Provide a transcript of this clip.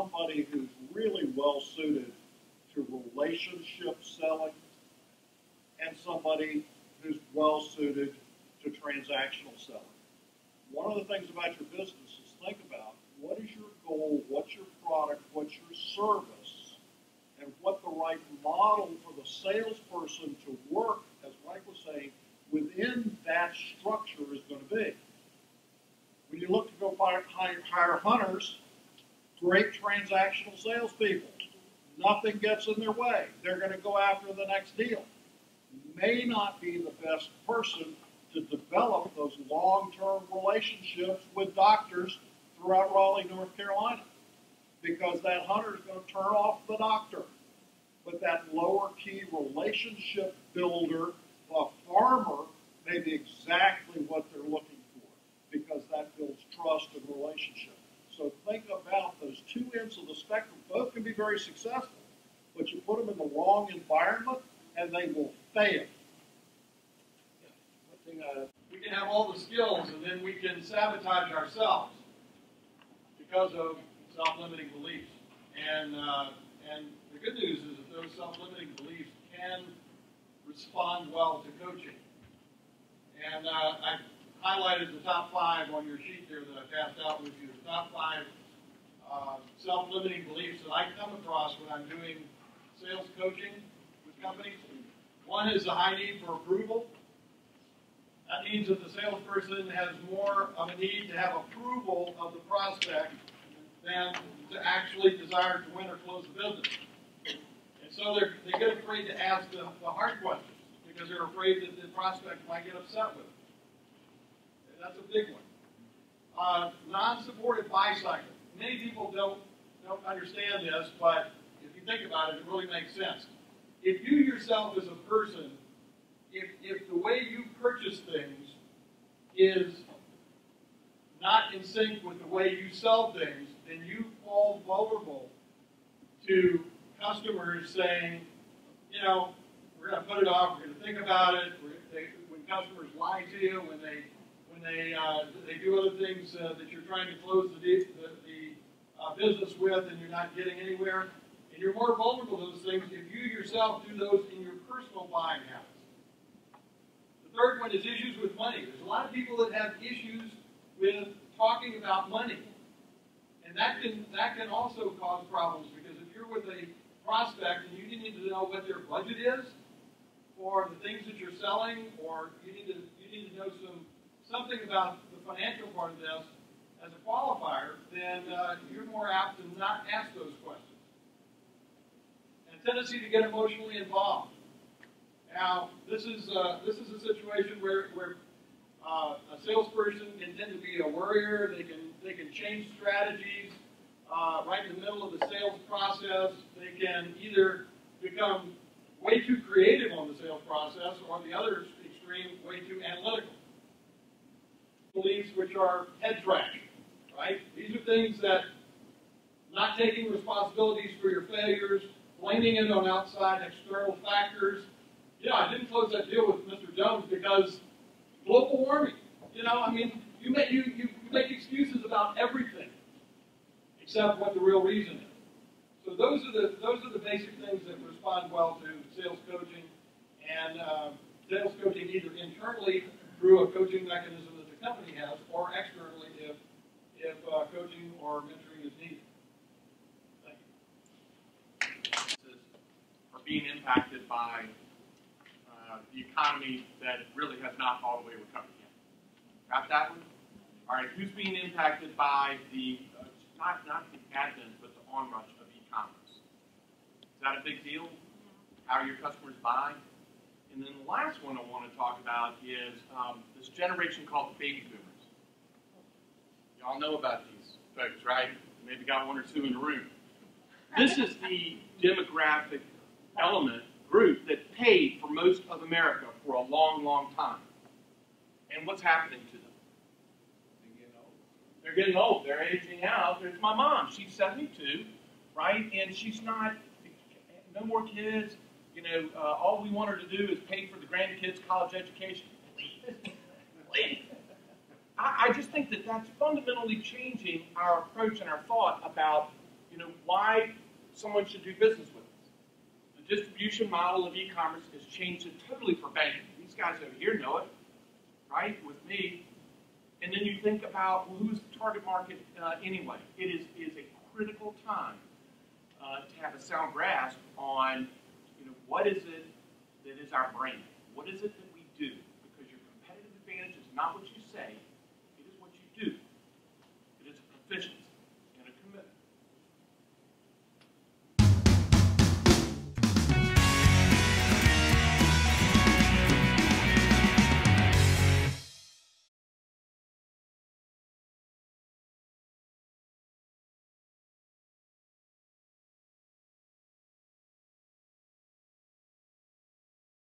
somebody who's really well suited to relationship selling and somebody who's well suited to transactional selling. One of the things about your business is think about what is your goal, what's your product, what's your service, and what the right model for the salesperson to work, as Mike was saying, within that structure is going to be. When you look to go hire, hire hunters, great transactional salespeople. Nothing gets in their way. They're going to go after the next deal. May not be the best person to develop those long-term relationships with doctors throughout Raleigh, North Carolina, because that hunter is going to turn off the doctor. But that lower key relationship builder, the farmer, may be exactly what they're looking for, because that builds trust and relationship. So think two ends of the spectrum. Both can be very successful, but you put them in the wrong environment and they will fail. Uh, we can have all the skills and then we can sabotage ourselves because of self-limiting beliefs. And uh, and the good news is that those self-limiting beliefs can respond well to coaching. And uh, I highlighted the top five on your sheet there that I passed out with you. The top five uh, self-limiting beliefs that I come across when I'm doing sales coaching with companies. One is the high need for approval. That means that the salesperson has more of a need to have approval of the prospect than to actually desire to win or close the business. And so they they get afraid to ask the, the hard questions because they're afraid that the prospect might get upset with them. That's a big one. Uh, non-supported buy cycle. Many people don't don't understand this, but if you think about it, it really makes sense. If you yourself as a person, if if the way you purchase things is not in sync with the way you sell things, then you fall vulnerable to customers saying, you know, we're going to put it off, we're going to think about it. They, when customers lie to you, when they when they uh, they do other things uh, that you're trying to close the, the, the business with and you're not getting anywhere. And you're more vulnerable to those things if you yourself do those in your personal buying habits. The third one is issues with money. There's a lot of people that have issues with talking about money. And that can, that can also cause problems because if you're with a prospect and you need to know what their budget is for the things that you're selling, or you need to, you need to know some something about the financial part of this as a qualifier, then uh, you're more apt to not ask those questions. And tendency to get emotionally involved. Now, this is uh, this is a situation where where uh, a salesperson can tend to be a worrier. They can they can change strategies uh, right in the middle of the sales process. They can either become way too creative on the sales process, or on the other extreme, way too analytical beliefs which are head trash, right? These are things that not taking responsibilities for your failures, blaming it on outside external factors. Yeah, I didn't close that deal with Mr. Jones because global warming. You know, I mean, you make, you, you make excuses about everything except what the real reason is. So those are the those are the basic things that respond well to sales coaching, and uh, sales coaching either internally through a coaching mechanism company has, or externally if, if uh, or mentoring is needed. Thank you. Are being impacted by uh, the economy that really has not all the way recovered yet. Got that one? All right, who's being impacted by the, uh, not, not the advent, but the onrush of e-commerce? Is that a big deal? How are your customers buying? And then the last one I want to talk about is um, this generation called the baby boomers. Y'all know about these folks, right? Maybe got one or two in the room. This is the demographic element group that paid for most of America for a long, long time. And what's happening to them? They're getting old. They're aging out. There's my mom. She's 72, right? And she's not, no more kids you know, uh, all we want her to do is pay for the grandkids' college education. I, I just think that that's fundamentally changing our approach and our thought about, you know, why someone should do business with us. The distribution model of e-commerce has changed it totally for banking. These guys over here know it, right? With me, and then you think about well, who's the target market uh, anyway. It is is a critical time uh, to have a sound grasp on, you know, what is it that is our brand? What is it that we do? Because your competitive advantage is not what you say; it